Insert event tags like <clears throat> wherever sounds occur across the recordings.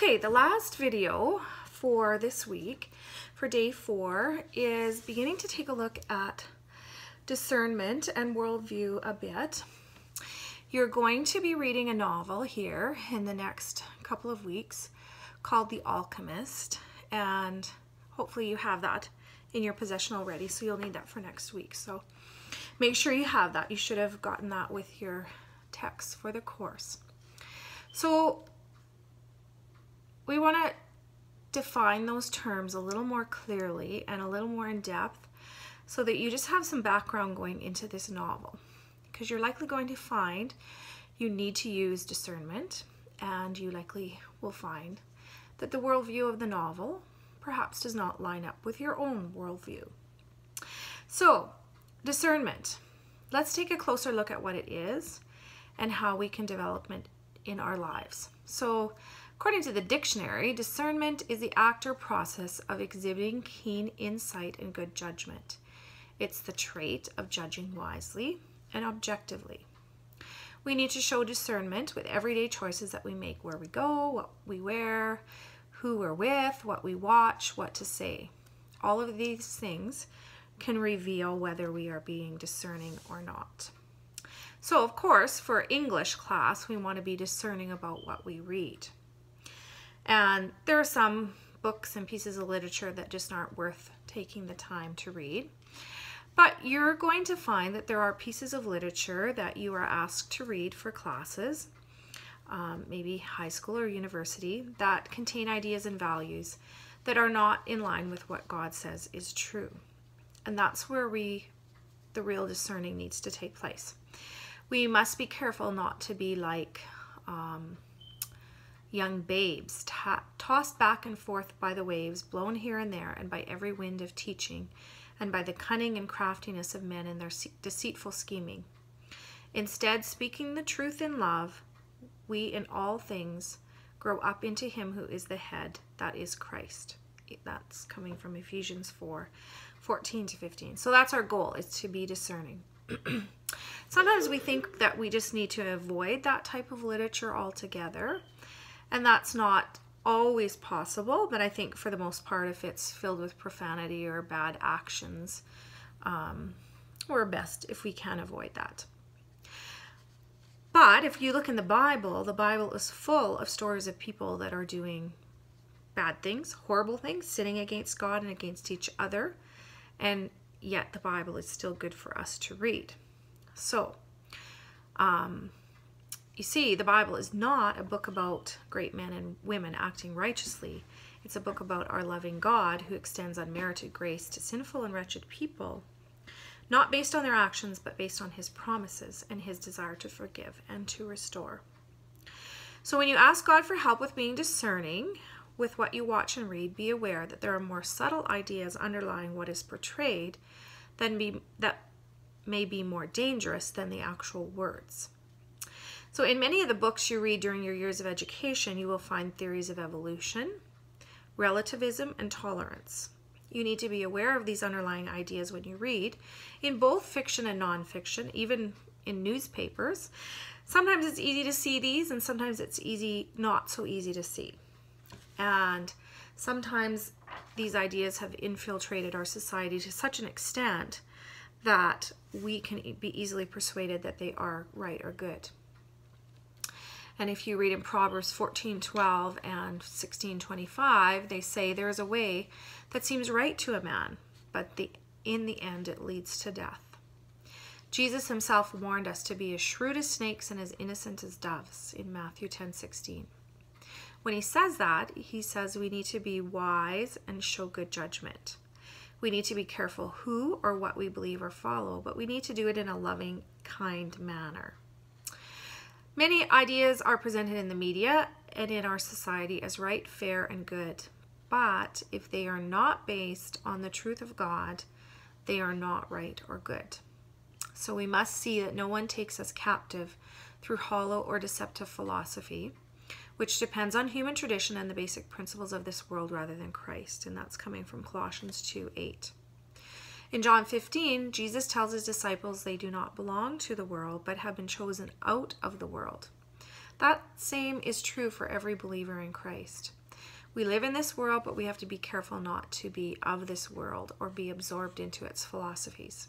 Okay, the last video for this week, for day four, is beginning to take a look at discernment and worldview a bit. You're going to be reading a novel here in the next couple of weeks called The Alchemist, and hopefully you have that in your possession already, so you'll need that for next week. So make sure you have that. You should have gotten that with your text for the course. So we want to define those terms a little more clearly and a little more in depth so that you just have some background going into this novel because you're likely going to find you need to use discernment and you likely will find that the worldview of the novel perhaps does not line up with your own worldview. So, discernment. Let's take a closer look at what it is and how we can develop it in our lives. So, according to the dictionary, discernment is the act or process of exhibiting keen insight and good judgment. It's the trait of judging wisely and objectively. We need to show discernment with everyday choices that we make where we go, what we wear, who we're with, what we watch, what to say. All of these things can reveal whether we are being discerning or not. So, of course, for English class, we want to be discerning about what we read. And there are some books and pieces of literature that just aren't worth taking the time to read. But you're going to find that there are pieces of literature that you are asked to read for classes, um, maybe high school or university, that contain ideas and values that are not in line with what God says is true. And that's where we, the real discerning needs to take place. We must be careful not to be like um, young babes, tossed back and forth by the waves, blown here and there, and by every wind of teaching, and by the cunning and craftiness of men in their deceitful scheming. Instead, speaking the truth in love, we in all things grow up into him who is the head, that is Christ. That's coming from Ephesians 4 14 to 15. So that's our goal, is to be discerning. <clears throat> Sometimes we think that we just need to avoid that type of literature altogether, and that's not always possible, but I think for the most part, if it's filled with profanity or bad actions, um, we're best if we can avoid that. But if you look in the Bible, the Bible is full of stories of people that are doing bad things, horrible things, sinning against God and against each other, and yet the Bible is still good for us to read. So, um, you see, the Bible is not a book about great men and women acting righteously. It's a book about our loving God who extends unmerited grace to sinful and wretched people, not based on their actions, but based on his promises and his desire to forgive and to restore. So when you ask God for help with being discerning, with what you watch and read, be aware that there are more subtle ideas underlying what is portrayed than be, that may be more dangerous than the actual words. So, in many of the books you read during your years of education, you will find theories of evolution, relativism, and tolerance. You need to be aware of these underlying ideas when you read, in both fiction and nonfiction, even in newspapers. Sometimes it's easy to see these, and sometimes it's easy, not so easy to see. And sometimes these ideas have infiltrated our society to such an extent that we can be easily persuaded that they are right or good. And if you read in Proverbs 14:12 and 16:25, they say there is a way that seems right to a man, but the, in the end it leads to death. Jesus himself warned us to be as shrewd as snakes and as innocent as doves in Matthew 10:16. When he says that, he says we need to be wise and show good judgment. We need to be careful who or what we believe or follow, but we need to do it in a loving, kind manner. Many ideas are presented in the media and in our society as right, fair, and good. But if they are not based on the truth of God, they are not right or good. So we must see that no one takes us captive through hollow or deceptive philosophy which depends on human tradition and the basic principles of this world rather than Christ. And that's coming from Colossians 2 8. In John 15, Jesus tells his disciples they do not belong to the world, but have been chosen out of the world. That same is true for every believer in Christ. We live in this world, but we have to be careful not to be of this world or be absorbed into its philosophies.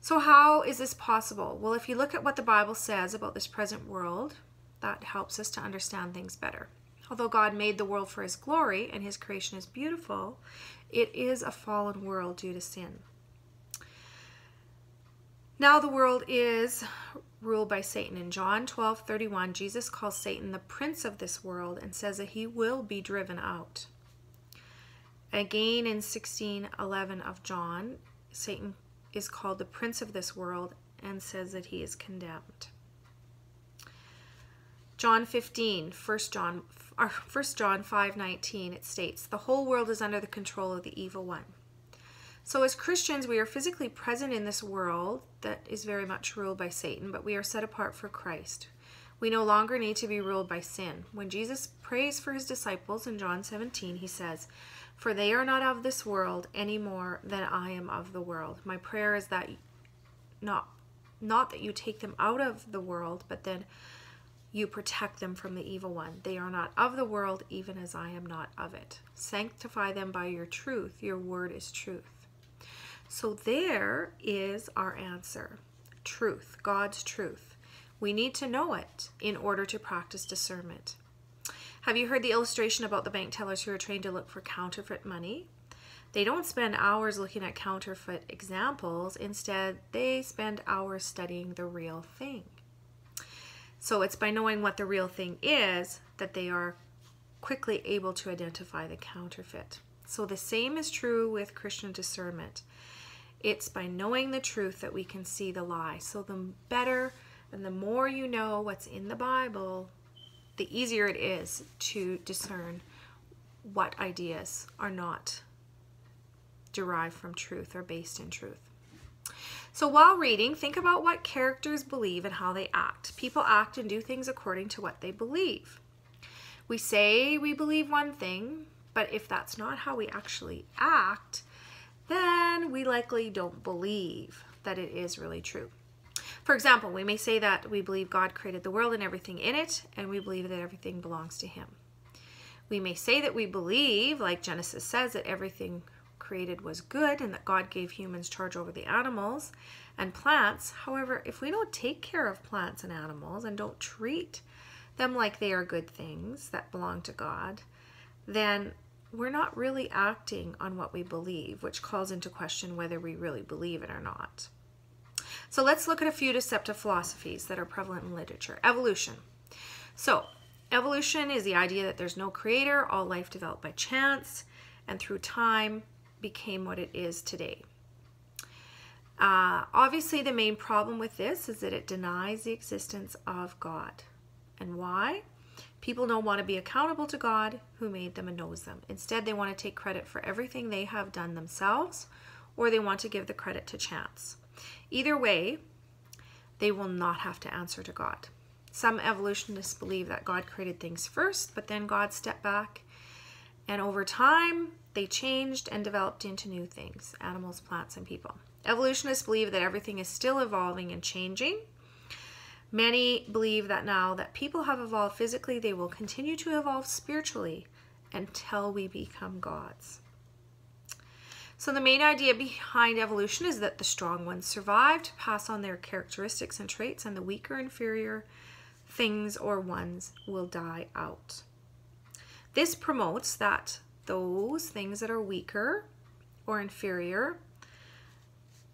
So, how is this possible? Well, if you look at what the Bible says about this present world, that helps us to understand things better. Although God made the world for his glory and his creation is beautiful, it is a fallen world due to sin. Now the world is ruled by Satan. In John 12 31, Jesus calls Satan the prince of this world and says that he will be driven out. Again in 16 11 of John, Satan is called the prince of this world and says that he is condemned. John 15, 1 John, or 1 John 5 19, it states, The whole world is under the control of the evil one. So, as Christians, we are physically present in this world that is very much ruled by Satan, but we are set apart for Christ. We no longer need to be ruled by sin. When Jesus prays for his disciples in John 17, he says, For they are not of this world any more than I am of the world. My prayer is that not, not that you take them out of the world, but then you protect them from the evil one. They are not of the world, even as I am not of it. Sanctify them by your truth. Your word is truth. So there is our answer truth, God's truth. We need to know it in order to practice discernment. Have you heard the illustration about the bank tellers who are trained to look for counterfeit money? They don't spend hours looking at counterfeit examples, instead, they spend hours studying the real thing. So it's by knowing what the real thing is that they are quickly able to identify the counterfeit. So the same is true with Christian discernment. It's by knowing the truth that we can see the lie. So the better and the more you know what's in the Bible, the easier it is to discern what ideas are not derived from truth or based in truth. So while reading, think about what characters believe and how they act. People act and do things according to what they believe. We say we believe one thing, but if that's not how we actually act, then we likely don't believe that it is really true. For example, we may say that we believe God created the world and everything in it, and we believe that everything belongs to Him. We may say that we believe, like Genesis says, that everything created was good and that God gave humans charge over the animals and plants. However, if we don't take care of plants and animals and don't treat them like they are good things that belong to God, then we're not really acting on what we believe, which calls into question whether we really believe it or not. So let's look at a few deceptive philosophies that are prevalent in literature. Evolution. So, evolution is the idea that there's no creator, all life developed by chance, and through time became what it is today. Uh, obviously, the main problem with this is that it denies the existence of God. And why? People don't want to be accountable to God who made them and knows them. Instead, they want to take credit for everything they have done themselves or they want to give the credit to chance. Either way, they will not have to answer to God. Some evolutionists believe that God created things first, but then God stepped back, and over time, they changed and developed into new things animals, plants, and people. Evolutionists believe that everything is still evolving and changing, Many believe that now that people have evolved physically, they will continue to evolve spiritually until we become gods. So, the main idea behind evolution is that the strong ones survive to pass on their characteristics and traits, and the weaker, inferior things or ones will die out. This promotes that those things that are weaker or inferior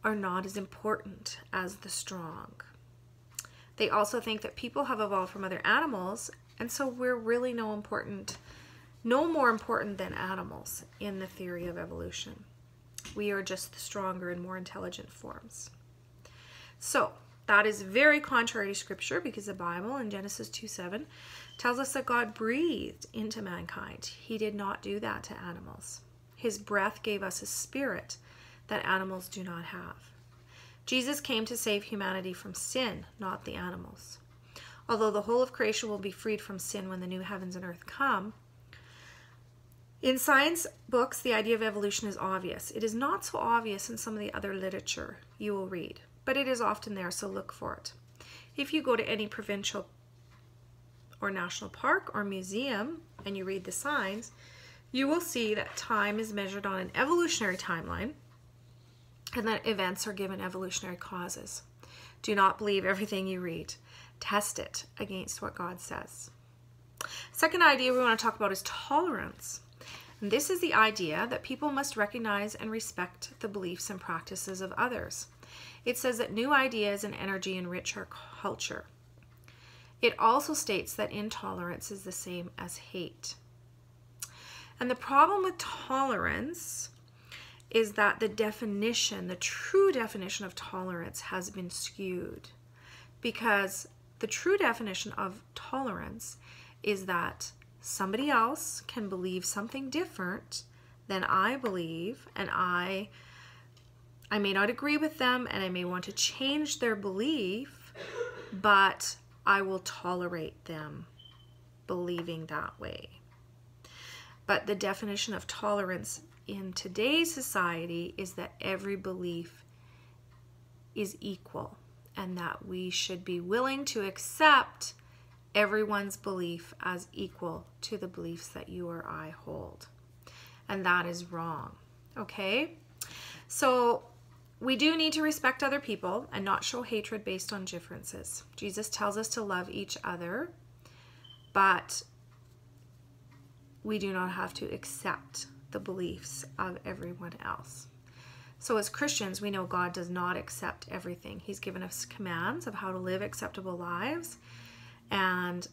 are not as important as the strong. They also think that people have evolved from other animals, and so we're really no important, no more important than animals in the theory of evolution. We are just the stronger and more intelligent forms. So that is very contrary to scripture because the Bible in Genesis 2 7 tells us that God breathed into mankind. He did not do that to animals. His breath gave us a spirit that animals do not have. Jesus came to save humanity from sin, not the animals. Although the whole of creation will be freed from sin when the new heavens and earth come, in science books, the idea of evolution is obvious. It is not so obvious in some of the other literature you will read, but it is often there, so look for it. If you go to any provincial or national park or museum and you read the signs, you will see that time is measured on an evolutionary timeline and that events are given evolutionary causes. Do not believe everything you read. Test it against what God says. Second idea we want to talk about is tolerance. And this is the idea that people must recognize and respect the beliefs and practices of others. It says that new ideas and energy enrich our culture. It also states that intolerance is the same as hate. And the problem with tolerance is that the definition, the true definition of tolerance, has been skewed. Because the true definition of tolerance is that somebody else can believe something different than I believe, and I I may not agree with them and I may want to change their belief, but I will tolerate them believing that way. But the definition of tolerance in today's society is that every belief is equal and that we should be willing to accept everyone's belief as equal to the beliefs that you or I hold. And that is wrong. Okay? So we do need to respect other people and not show hatred based on differences. Jesus tells us to love each other, but we do not have to accept the beliefs of everyone else. So, as Christians, we know God does not accept everything. He's given us commands of how to live acceptable lives, and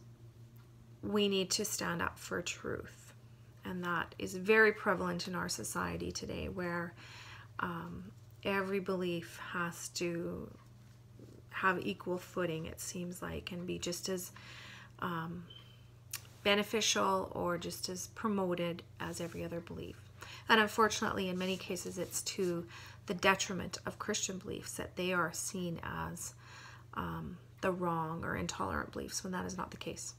we need to stand up for truth. And that is very prevalent in our society today, where um, every belief has to have equal footing, it seems like, and be just as um, beneficial or just as promoted as every other belief. And unfortunately, in many cases, it's to the detriment of Christian beliefs that they are seen as um, the wrong or intolerant beliefs when that is not the case.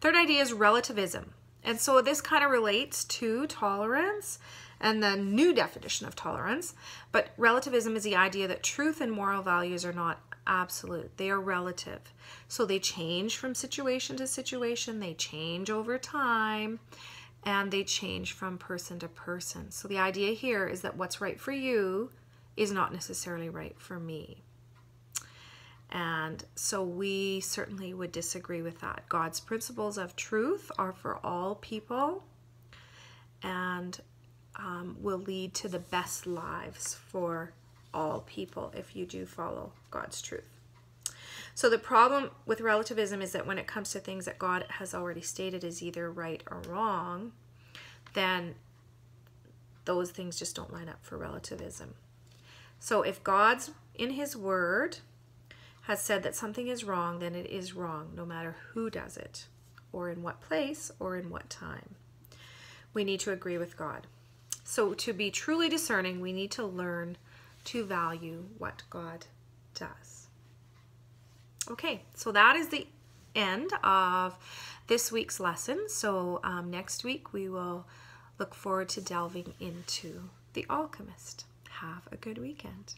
Third idea is relativism. And so this kind of relates to tolerance and the new definition of tolerance. But relativism is the idea that truth and moral values are not absolute, they are relative. So they change from situation to situation, they change over time, and they change from person to person. So the idea here is that what's right for you is not necessarily right for me. And so we certainly would disagree with that. God's principles of truth are for all people and um, will lead to the best lives for all people if you do follow God's truth. So the problem with relativism is that when it comes to things that God has already stated is either right or wrong, then those things just don't line up for relativism. So if God's in his word has said that something is wrong, then it is wrong no matter who does it or in what place or in what time. We need to agree with God. So to be truly discerning, we need to learn to value what God does. Okay, so that is the end of this week's lesson. So um, next week we will look forward to delving into The Alchemist. Have a good weekend.